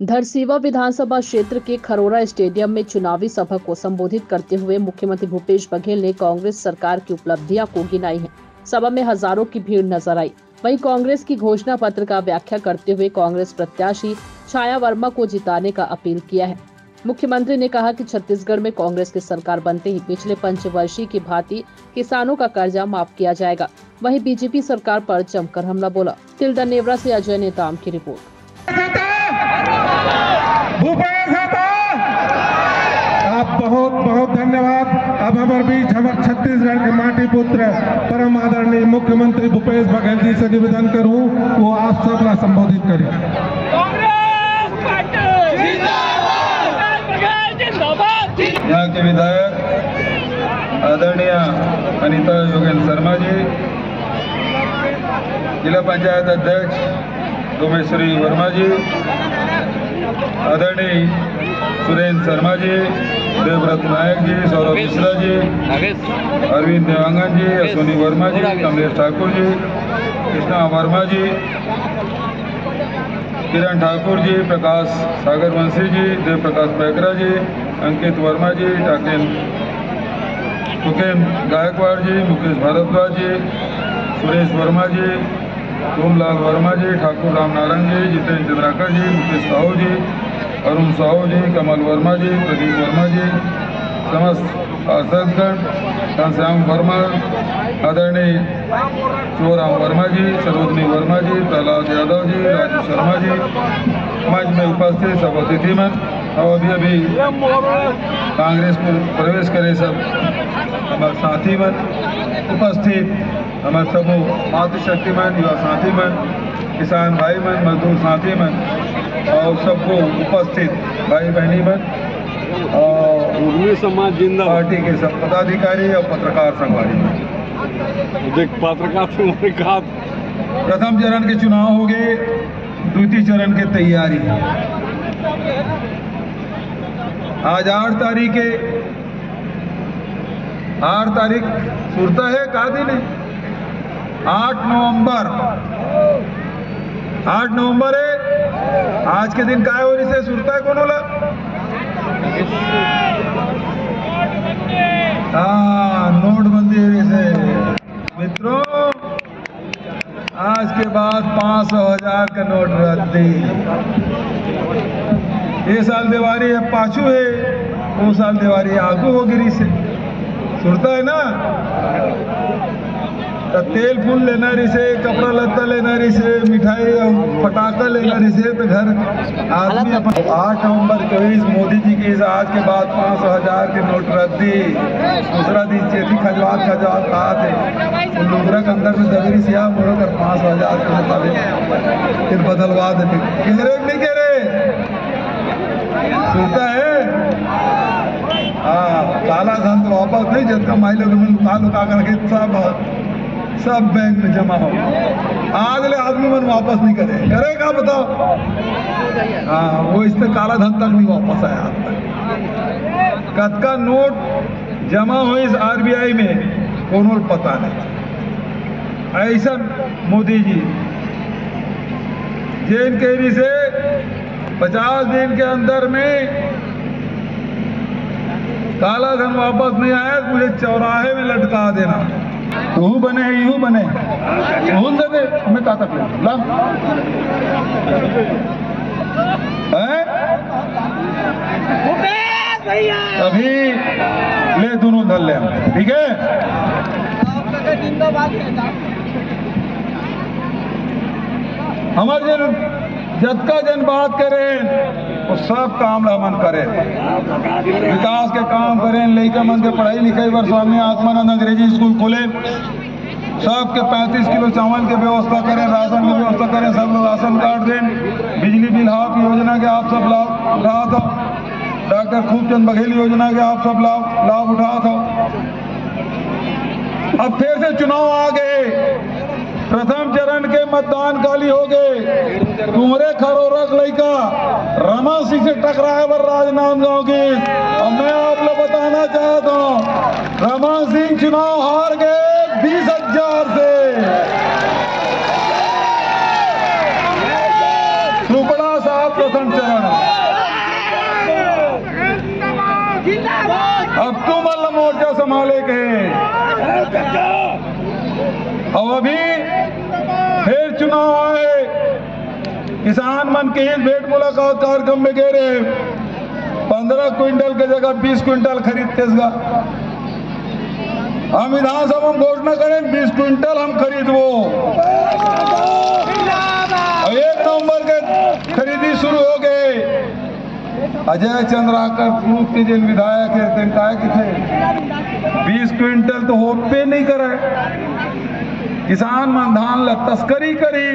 धरसीवा विधानसभा क्षेत्र के खरोरा स्टेडियम में चुनावी सभा को संबोधित करते हुए मुख्यमंत्री भूपेश बघेल ने कांग्रेस सरकार की उपलब्धियाँ को गिनाई है। सभा में हज़ारों की भीड़ नज़र आई। वहीं कांग्रेस की घोषणा पत्र का व्याख्या करते हुए कांग्रेस प्रत्याशी छाया वर्मा को जिताने का अपील किया है। मुख्यमंत्री ने कहा कि छत्तीसगढ़ में कांग्रेस की सरकार बनते ही पिछले पंचवर्षीय की भांति किसानों का कर्जा माफ़ किया जाएगा। वहीं बीजेपी सरकार पर जमकर हमला बोला। तिलदा नेवरा से अजय नेताम की रिपोर्ट। भूपेश आता आप बहुत बहुत धन्यवाद। अब हमारे बीच हम छत्तीसगढ़ के माटी पुत्र परम आदरणीय मुख्यमंत्री भूपेश बघेल जी से निवेदन करूँ वो आप सबला संबोधित करें। कांग्रेस पार्टी! जिंदाबाद! बघेल जिंदाबाद! यहाँ के विधायक आदरणीय अनिता योगेंद्र शर्मा जी जिला पंचायत अध्यक्ष डोमेश्वरी वर्मा जी आदरणीय सुरेंद्र शर्मा जी देवव्रत नायक जी सौरभ मिश्रा जी अरविंद देवांगन जी अश्विनी वर्मा जी कमलेश ठाकुर जी कृष्णा वर्मा जी किरण ठाकुर जी प्रकाश सागर वंशी जी देव प्रकाश पैकरा जी अंकित वर्मा जी टाकेन सुकेन गायकवाड़ जी मुकेश भारद्वाज जी सुरेश वर्मा जी सोमलाल वर्मा जी, ठाकुर रामनारायण जी, जितेंद्र चंद्राकर जी, मुकेश साहू जी, अरुण साहू जी, कमल वर्मा जी, प्रदीप वर्मा जी, समस्त पार्षदगण घनश्याम वर्मा, आदरणीय शिवराम वर्मा जी, सरोजनी वर्मा जी, प्रहलाद यादव जी, राजू शर्मा जी, मंच में उपस्थित सब अतिथिमन और अभी अभी कांग्रेस में प्रवेश करे सब। हमारे साथी मन उपस्थित हमारे समूह मातृशक्ति मन युवा साथी मन किसान भाई मन मजदूर साथी मन और सबको उपस्थित भाई बहनी मन और समाज जिंदाबाद पार्टी के सब पदाधिकारी और पत्रकार देख पत्रकार कहा प्रथम चरण के चुनाव हो गए द्वितीय चरण के तैयारी। आज आठ तारीख है। आठ तारीख, सुरता है का दिन है आठ नवंबर। आठ नवंबर है। आज के दिन काय होने से सुरता है कौन बोला? हाँ नोटबंदी से मित्रों, आज के बाद पाँच सौ हज़ार का नोट रद्दी ये साल दिवाली है पाछू है, वो साल दिवाली आगू हो गिरी से सुनता है ना? तो तेल फूल लेना रही से कपड़ा लत्ता लेना रही से मिठाई और पटाखा लेना रही से तो घर आदमी अपन आठ नवंबर को इस मोदी जी की इस आज के बाद पाँच सौ हज़ार के नोट रख दी दूसरा दिन चेती खजवात खजवात कहा थे लुगरा के अंदर में दबेरी सिया मोड़ो कर पाँच सौ हज़ार के मुताबिक फिर बदलवा देते कह रहे नहीं कह रहे सुनता है हाँ काला धन नहीं जितना माई लोग लुका करके सब सब बैंक में जमा हो। आज ले आदमी मन वापस नहीं करे। करेगा बताओ? हाँ वो इससे काला धन तक नहीं वापस आया आज तक। कद का नोट जमा हो इस आरबीआई में, कोनो पता नहीं। ऐसा मोदी जी जेन केरी से पचास दिन के अंदर में काला धन वापस नहीं आया मुझे चौराहे में लटका देना। तू बने यूँ बने। भूल दे हमें का तक ला। अभी ले दोनों धर ले ठीक है? हमारे जन जतका जन बात करें। वो सब काम ला मन करें। विकास के काम करें लड़का मन के पढ़ाई लिखाई पर स्वामी आत्मानंद अंग्रेज़ी स्कूल खोले। सबके 35 किलो चावल के व्यवस्था करें, राशन की व्यवस्था करें, सब लोग राशन कार्ड दें। बिजली बिल, हाफ़ योजना के आप सब लाभ उठा था। डॉक्टर खूबचंद बघेल योजना के आप सब लाभ लाभ उठा था। अब फिर से चुनाव आ गए। प्रथम चरण के मतदान काली हो गए। तुम्हारे खरोरक लड़का रमा सिंह से टकराए पर राजनांदगांव की और मैं आप लोग बताना चाहता हूँ, रमा सिंह चुनाव हार गए बीस हज़ार से। सुपड़ा साहब प्रथम चरण। अब तुम अल्लाह मोर्चा संभाले गए अब अभी किसान मन के हित भेंट मुलाकात कार्यक्रम में कह रहे। हैं पंद्रह क्विंटल की जगह बीस क्विंटल खरीदते हम विधानसभा में घोषणा करें, बीस क्विंटल हम खरीदबो। और एक नवंबर के खरीदी शुरू हो गए। अजय चंद्राकर पूर्व के जिन विधायक है दिन काय थे, बीस क्विंटल तो हो पे नहीं करे किसान मन धान ल तस्करी करी।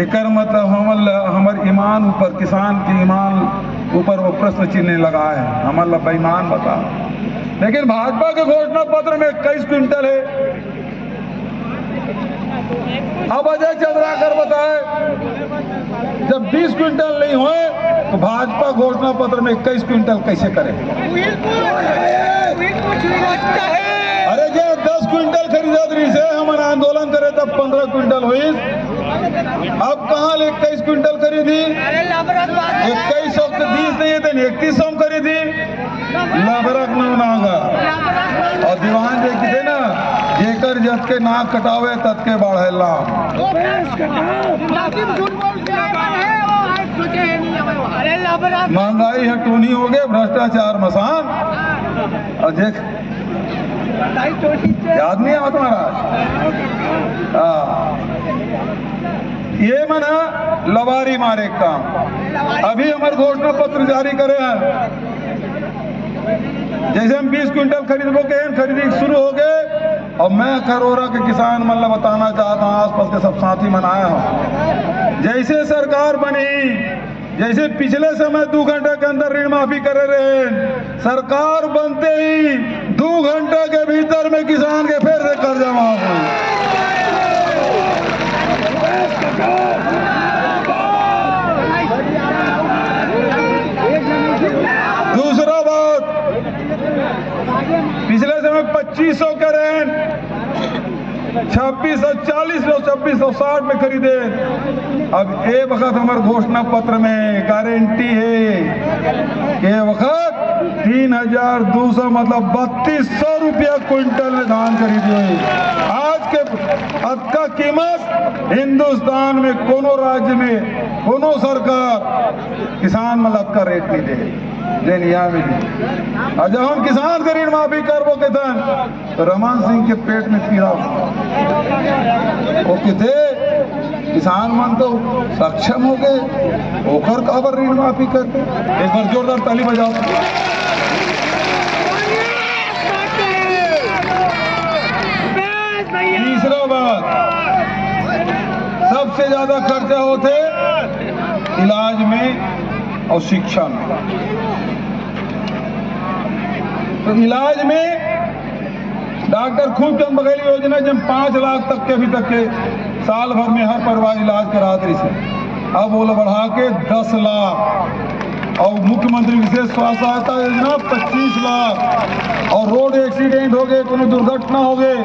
एकर मतलब हमर ल- हमर ईमान ऊपर, किसान के ईमान ऊपर वो प्रश्न चिन्ह लगा है। हमर बेईमान बता। लेकिन भाजपा के घोषणा पत्र में इक्कीस क्विंटल है। अब अजय चंद्राकर बताए, जब 20 क्विंटल नहीं हुए तो भाजपा घोषणा पत्र में इक्कीस क्विंटल कैसे करे? अरे जे 10 क्विंटल खरीदत रही से हमारे आंदोलन करे, तब 15 क्विंटल हुई। अब कहाँ इक्कीस क्विंटल खरीदी? इक्कीस सौ के बीस नहीं थे इक्कीस सौ खरीदी। लबरक न नागा और दीवान की थे ना जेकर जत के नाक कटावे तत के बढ़ेला महँगाई है हटूनी हो गए भ्रष्टाचार मसान। और देख याद नहीं आवा तुम्हारा? हाँ। ये मना लवारी मारे काम। अभी हमारे घोषणा पत्र जारी करे हैं। जैसे हम 20 क्विंटल खरीदबो के खरीदी शुरू हो गए। और मैं खरोरा के किसान मतलब बताना चाहता हूँ, आसपास के सब साथी मनाया हूँ। जैसे सरकार बनी, जैसे पिछले समय दो घंटे के अंदर ऋण माफ़ी करे रहे सरकार बनते ही दो घंटे के भीतर में किसान के फिर से कर्जा माफ़ दूसरा बात, पिछले समय 2500 के रेन छब्बीस सौ चालीस सौ छब्बीस सौ साठ में खरीदे। अब ये वक्त हमारे घोषणा पत्र में गारंटी है कि ये वक्त तीन हज़ार दो सौ मतलब बत्तीस सौ रुपया क्विंटल में धान खरीदी हुई। आज के अब का कीमत हिंदुस्तान में, कोनो राज्य में, कोनो सरकार किसान मतलब का रेट नहीं दे लेकिन मिली और जब हम किसान के ऋण माफ़ी करबो के धन तो रमन सिंह के पेट में पीड़ा वो किथे किसान मन तो सक्षम हो गए। ओकर खबर ऋण माफ़ी करते। एक बार जोरदार ताली बजाओ तीसरा बात ज़्यादा खर्चा होते इलाज में और शिक्षा में। तो इलाज में डॉक्टर खूबचंद बघेल योजना जब पाँच लाख तक के अभी तक के साल भर में हर परिवार इलाज करा रही से। अब वो बढ़ा के दस लाख। और मुख्यमंत्री विशेष स्वास्थ्य सहायता योजना पच्चीस लाख। और रोड एक्सीडेंट हो गए, कोनो दुर्घटना हो गए।